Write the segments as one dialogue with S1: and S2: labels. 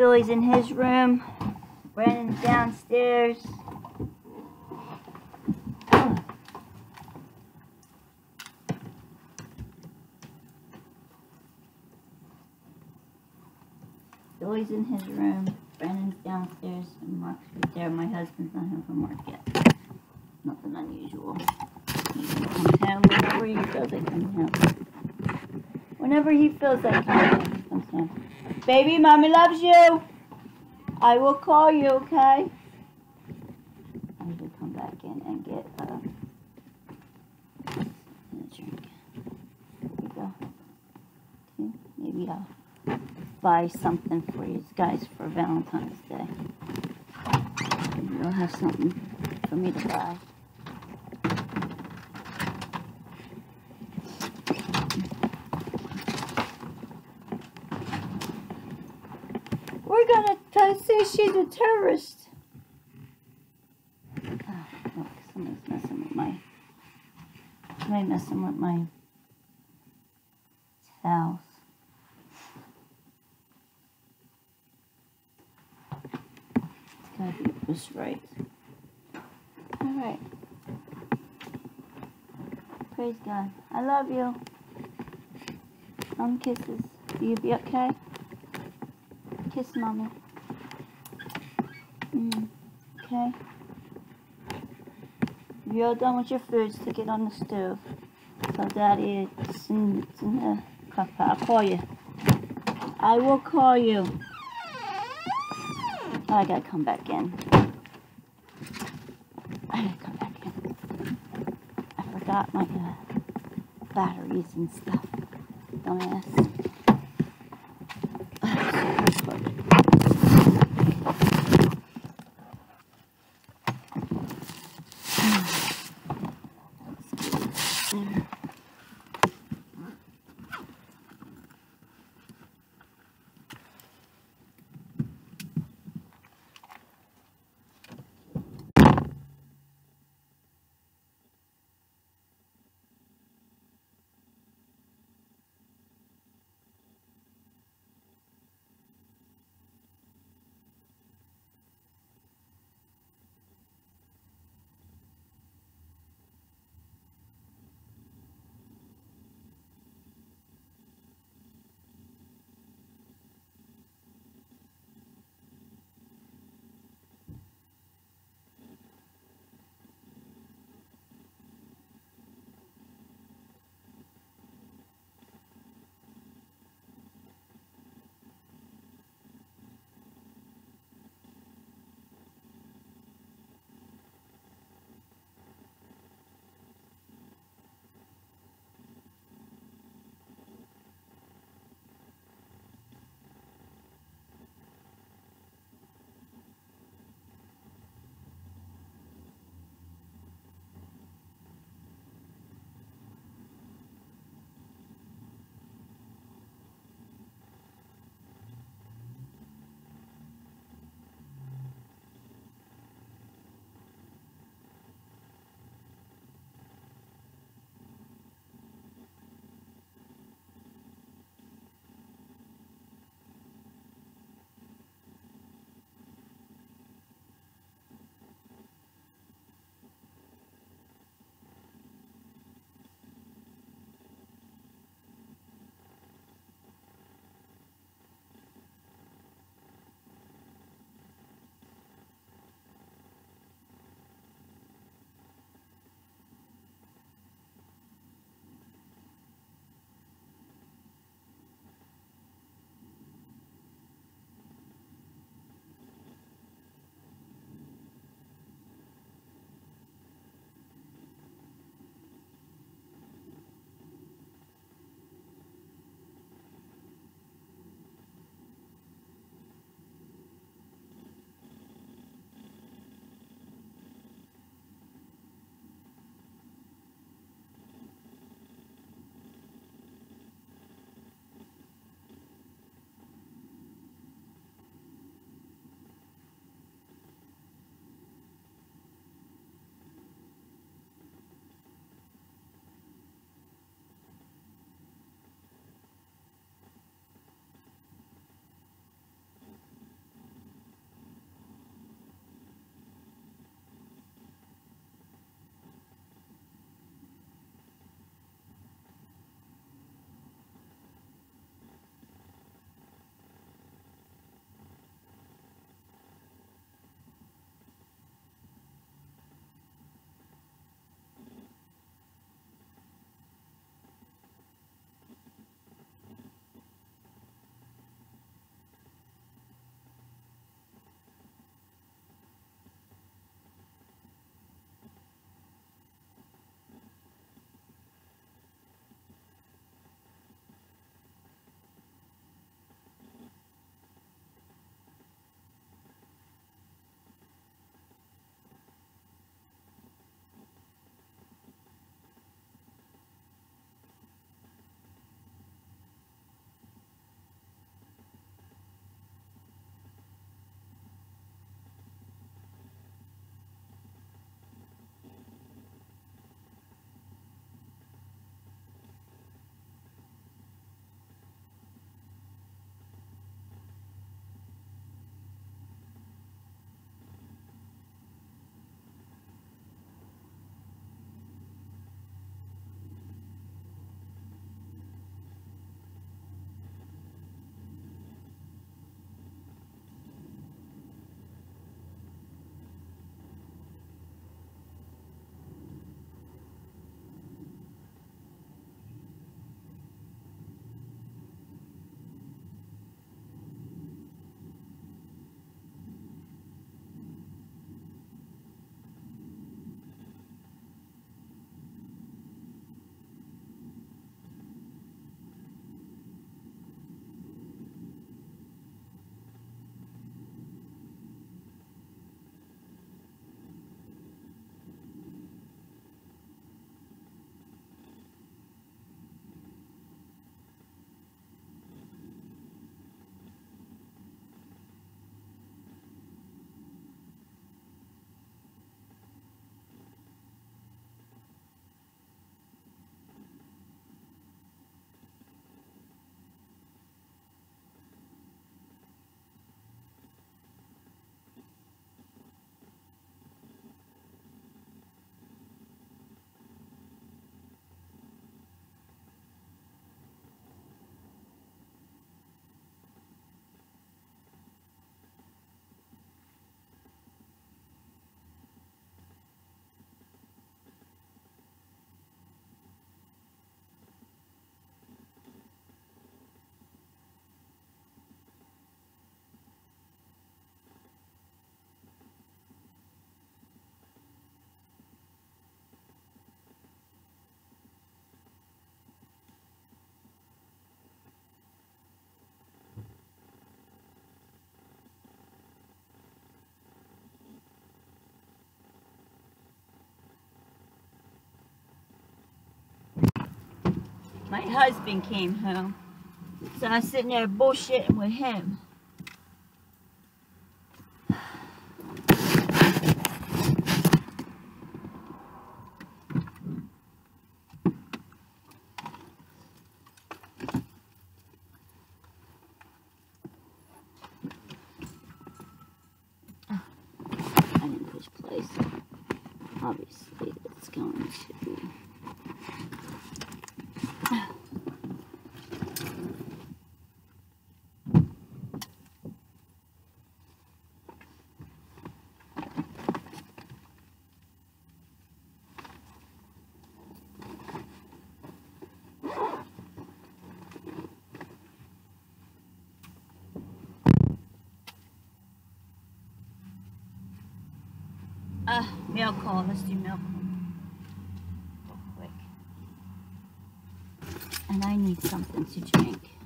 S1: Billy's in his room. Brandon's downstairs. Billy's in his room. Brandon's downstairs. And Mark's right there. My husband's not home from work yet. Nothing unusual. Whenever he feels like coming home. He comes. Baby, mommy loves you. I will call you, okay? I will come back in and get uh, a drink. Here we go. Okay, maybe I'll buy something for you guys for Valentine's Day. Maybe you'll have something for me to buy. We're gonna t- say she's a terrorist. Oh, look, somebody's messing with my. Somebody messing with my house. It's gotta be just right. All right. Praise God. I love you. Some kisses. Will you be okay? Kiss mommy. You're done with your food, stick it on the stove. So daddy, it's in, it's in the pot. I'll call you. I will call you. I gotta come back in. I gotta come back in. I forgot my uh, batteries and stuff. Dumbass. My husband came home. So I'm sitting there bullshitting with him. I didn't push place. Obviously, it's going to. Mail call. Let's do call. Real quick. And I need something to drink.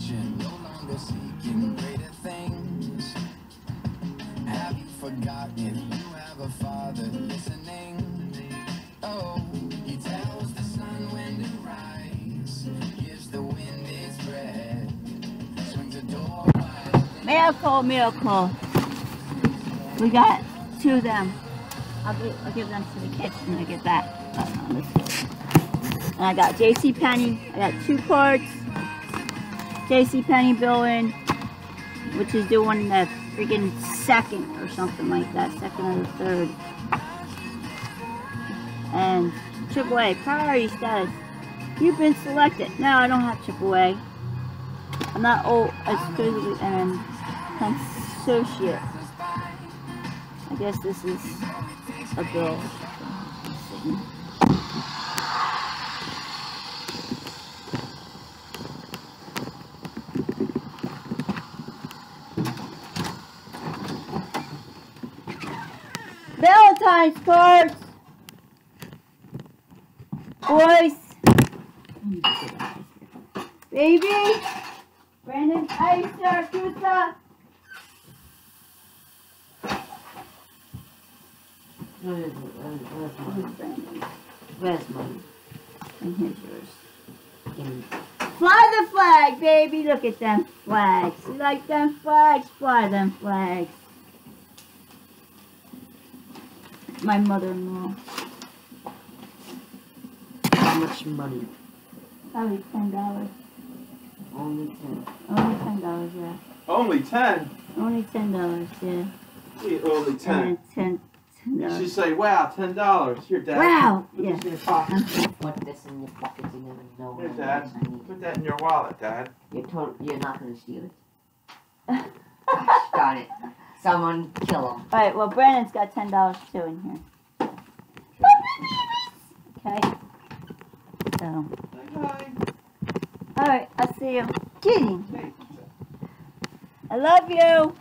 S2: Stopped no longer seeking greater things? Have you forgotten you have a father listening? Oh, he tells the sun when to rise, gives the wind its breath, swings a door wide.
S1: Miracle, miracle. We got two of them. I'll give, I'll give them to the kids when I get back. See. Um, and I got J.C. Penney. I got two cards. J.C. Penney billing, which is doing the freaking second or something like that, second or the third. And AAA priority status. You've been selected. No, I don't have AAA. I'm not old as physically and um, associate. I guess this is a bill. Valentine's cards! Boys! Baby! Brandon Ice, Siracusa!
S3: Where's, mine? Where's mine?
S1: And here's yours. Fly the flag, baby! Look at them flags. You like them flags? Fly them flags. My mother-in-law.
S3: how much money?
S1: Probably ten dollars.
S3: Only ten.
S1: Only ten dollars, yeah.
S4: Only 10?
S1: Only ten dollars, yeah.
S4: Yeah, Only 10.
S1: And then ten, ten
S4: You should say, wow, $10. Here, Dad.
S1: Wow!
S4: Put
S1: Yeah.
S4: this in your pocket.
S3: Put this in your pocket, you never know
S4: Here,
S3: how
S4: Dad.
S3: much
S4: Put that in your wallet, Dad.
S3: You're told, you're not gonna steal it. Got it. Someone kill him.
S1: Alright, well Brandon's got ten dollars too in here. Okay. So
S4: Bye.
S1: alright, I'll see you. Kidding.
S4: Hey.
S1: I love you.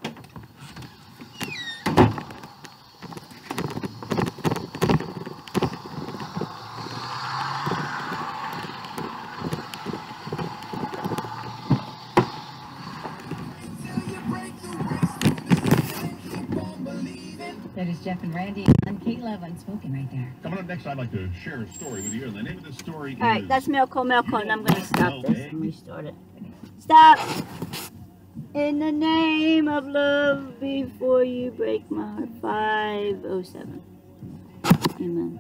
S5: That is Jeff and Randy on K-Love Unspoken right there.
S6: Coming up next, I'd like to share a story with you, and the name of this story
S1: Alright,
S6: is
S1: that's Melco Melco, and I'm gonna stop this and restart it. Stop! In the name of love, before you break my heart. 507. Amen.